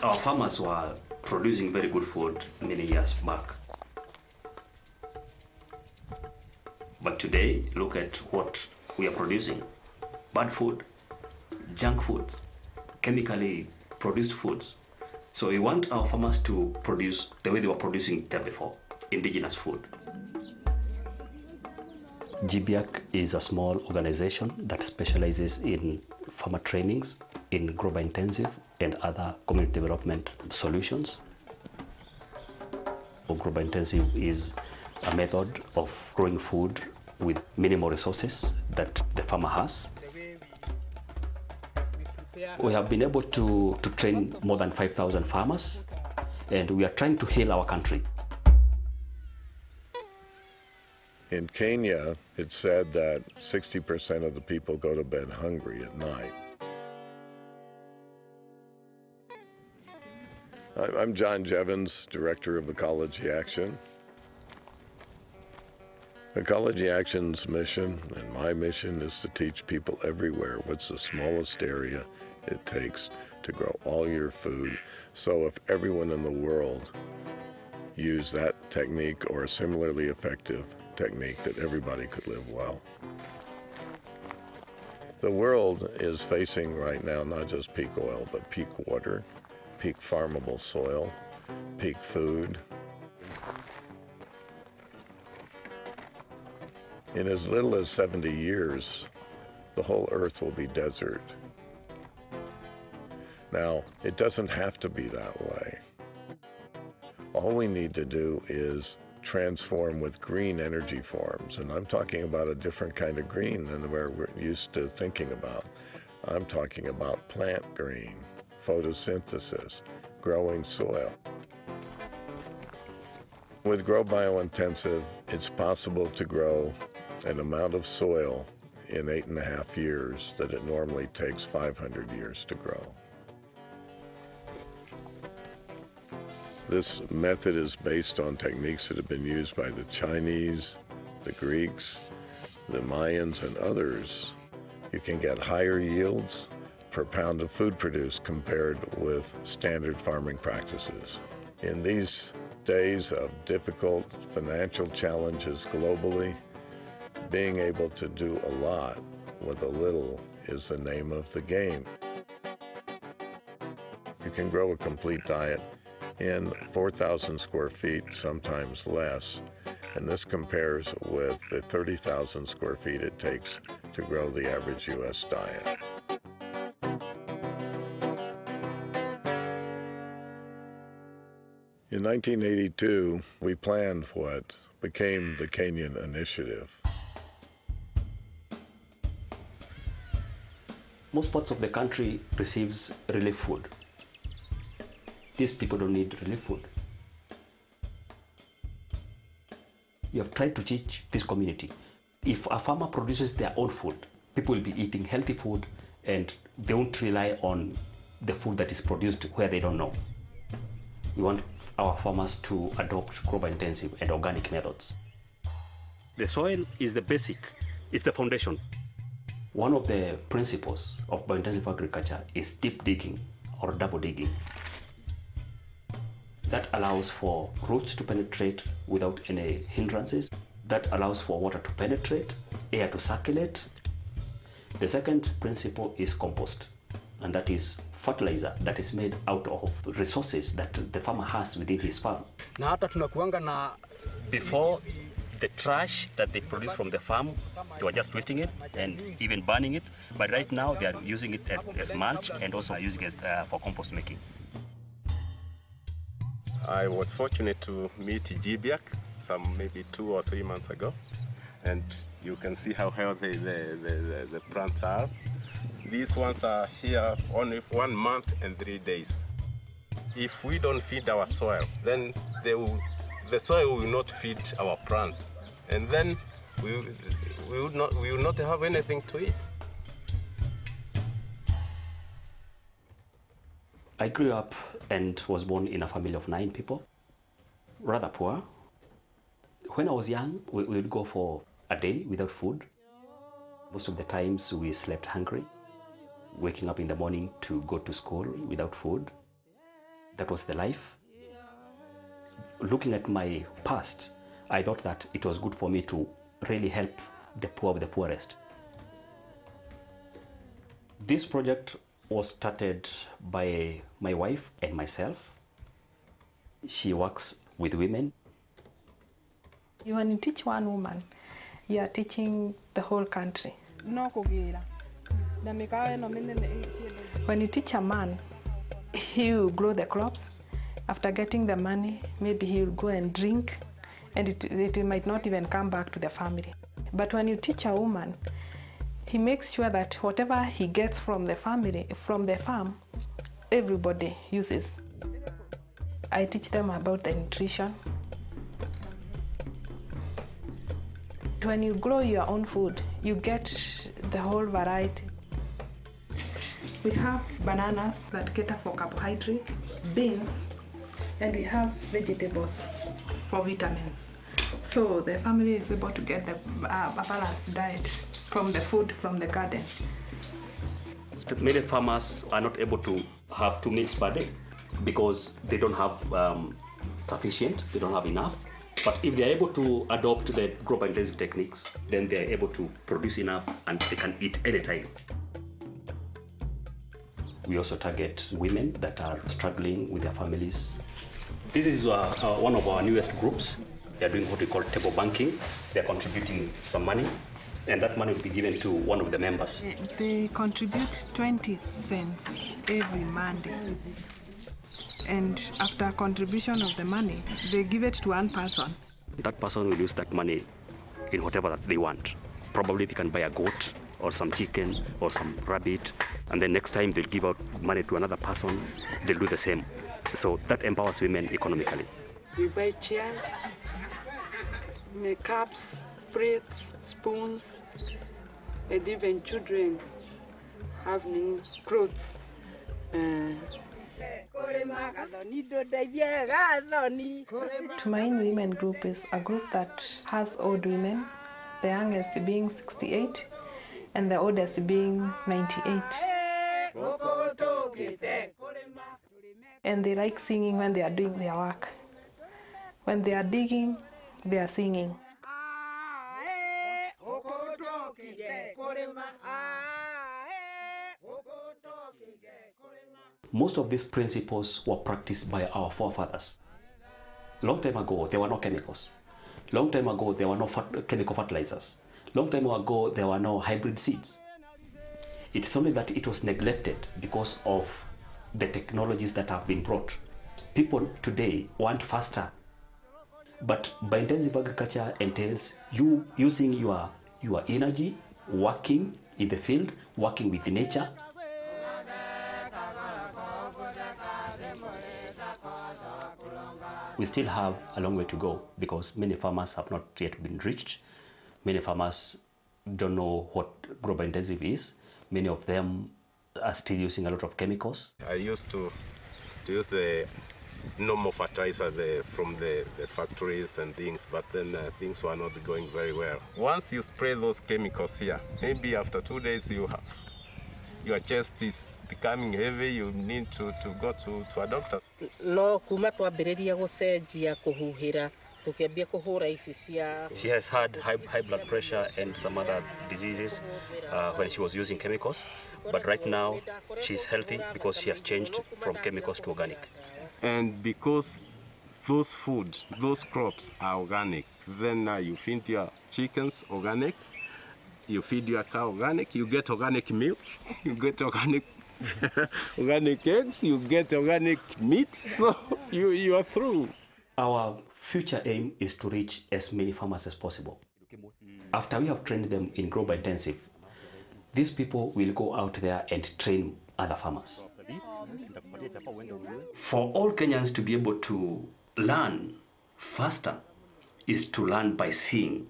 Oh, our farmers were producing very good food many years back. But today, look at what we are producing bad food, junk foods, chemically produced foods. So we want our farmers to produce the way they were producing it before indigenous food. G-BiACK is a small organization that specializes in farmer trainings, in Grow Biointensive, and other community development solutions. Grow Biointensive is a method of growing food with minimal resources that the farmer has. We have been able to, to train more than 5,000 farmers, and we are trying to heal our country. In Kenya, it's said that 60% of the people go to bed hungry at night. I'm John Jeavons, Director of Ecology Action. Ecology Action's mission and my mission is to teach people everywhere what's the smallest area it takes to grow all your food. So if everyone in the world used that technique or a similarly effective technique that everybody could live well. The world is facing right now not just peak oil, but peak water, peak farmable soil, peak food. In as little as 70 years, the whole earth will be desert. Now, it doesn't have to be that way. All we need to do is transform with green energy forms, and I'm talking about a different kind of green than where we're used to thinking about. I'm talking about plant green, photosynthesis, growing soil. With Grow Biointensive, it's possible to grow an amount of soil in eight and a half years that it normally takes 500 years to grow. This method is based on techniques that have been used by the Chinese, the Greeks, the Mayans, and others. You can get higher yields per pound of food produced compared with standard farming practices. In these days of difficult financial challenges globally, being able to do a lot with a little is the name of the game. You can grow a complete diet in 4,000 square feet, sometimes less, and this compares with the 30,000 square feet it takes to grow the average U.S. diet. In 1982, we planned what became the Kenyan Initiative. Most parts of the country receives relief food. These people don't need relief food. You have tried to teach this community. If a farmer produces their own food, people will be eating healthy food and they won't rely on the food that is produced where they don't know. We want our farmers to adopt crop intensive and organic methods. The soil is the basic, it's the foundation. One of the principles of biointensive agriculture is deep digging or double digging. That allows for roots to penetrate without any hindrances. That allows for water to penetrate, air to circulate. The second principle is compost, and that is fertilizer that is made out of resources that the farmer has within his farm. na hata tunakuanga na Before, the trash that they produce from the farm, they were just wasting it and even burning it. But right now, they are using it as, as mulch and also using it uh, for compost making. I was fortunate to meet G-BiACK some maybe two or three months ago, and you can see how healthy the, the, the, the plants are. These ones are here only one month and three days. If we don't feed our soil, then will, the soil will not feed our plants, and then we, we, not, we will not have anything to eat. I grew up and was born in a family of nine people, rather poor. When I was young, we would go for a day without food. Most of the times we slept hungry, waking up in the morning to go to school without food. that was the life. Looking at my past, I thought that it was good for me to really help the poor of the poorest. This project was started by my wife and myself. She works with women. When you teach one woman, you are teaching the whole country. no kũgĩra When you teach a man, he will grow the crops. After getting the money, maybe he will go and drink, and it, it might not even come back to the family. But when you teach a woman, he makes sure that whatever he gets from the family, from the farm, everybody uses. I teach them about the nutrition. When you grow your own food, you get the whole variety. We have bananas that cater for carbohydrates, beans, and we have vegetables for vitamins. So the family is able to get the, uh, balanced diet from the food from the garden. Many farmers are not able to have two meals per day because they don't have um, sufficient, they don't have enough. But if they are able to adopt the crop intensive techniques, then they are able to produce enough and they can eat anytime. We also target women that are struggling with their families. This is uh, uh, one of our newest groups. They are doing what we call table banking. They are contributing some money, and that money will be given to one of the members. They contribute 20 cents every Monday. And after contribution of the money, they give it to one person. that person will use that money in whatever that they want. Probably they can buy a goat or some chicken or some rabbit, and then next time they'll give out money to another person, they'll do the same. So that empowers women economically. We buy chairs, the cups, plates, spoons, and even children having clothes. Uh, Tumaini Women Group is a group that has old women, the youngest being 68 and the oldest being 98. And they like singing when they are doing their work. When they are digging, they are singing. Most of these principles were practiced by our forefathers. Long time ago, there were no chemicals. Long time ago, there were no fat- chemical fertilizers. Long time ago, there were no hybrid seeds. It's only that it was neglected because of the technologies that have been brought. People today want faster. But biointensive agriculture entails you using your, your energy, working in the field, working with nature, we still have a long way to go because many farmers have not yet been reached. Many farmers don't know what Grow Biointensive is. Many of them are still using a lot of chemicals. I used to, to use the normal fertilizer the, from the, the factories and things, but then uh, things were not going very well. Once you spray those chemicals here, maybe after two days you have, your chest is becoming heavy, you need to, to go to, to a doctor. no kuma twambĩrĩria gucenjia kũhuhĩra tũkĩambia kũhũra ici cia She has had high, high blood pressure and some other diseases uh, when she was using chemicals, but right now she's healthy because she has changed from chemicals to organic. And because those foods, those crops are organic, then uh, you feed your chickens organic, you feed your cow organic, you get organic milk, you get organic organic eggs, you get organic meat, so you, you are through. Our future aim is to reach as many farmers as possible. After we have trained them in Grow Biointensive, these people will go out there and train other farmers. For all Kenyans to be able to learn faster is to learn by seeing,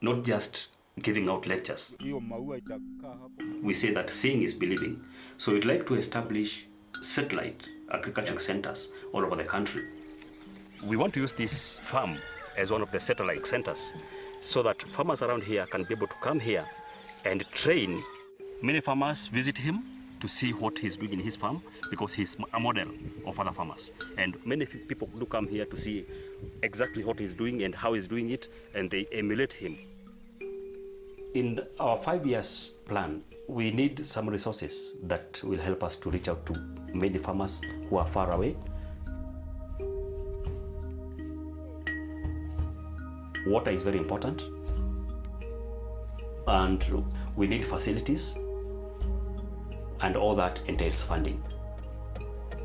not just giving out lectures. We say that seeing is believing. So we'd like to establish satellite agricultural centers all over the country. We want to use this farm as one of the satellite centers so that farmers around here can be able to come here and train. Many farmers visit him to see what he's doing in his farm because he's a model of other farmers. And many people do come here to see exactly what he's doing and how he's doing it, and they emulate him. In our five years plan, we need some resources that will help us to reach out to many farmers who are far away. Water is very important, and we need facilities, and all that entails funding.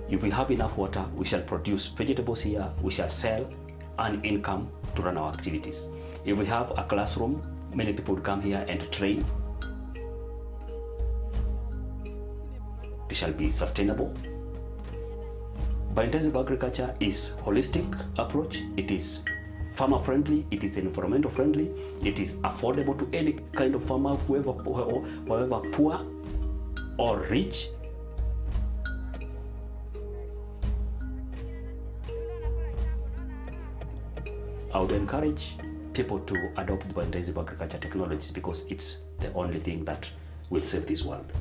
If we have enough water, we shall produce vegetables here, we shall sell, earn income to run our activities. If we have a classroom, many people would come here and train. It shall be sustainable. Biointensive agriculture is holistic approach. It is farmer friendly. It is environmental friendly. It is affordable to any kind of farmer, whoever, whoever poor or rich. I would encourage people to adopt the of agriculture technologies because it's the only thing that will save this world.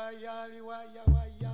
wáyá rí wáyá wáyá.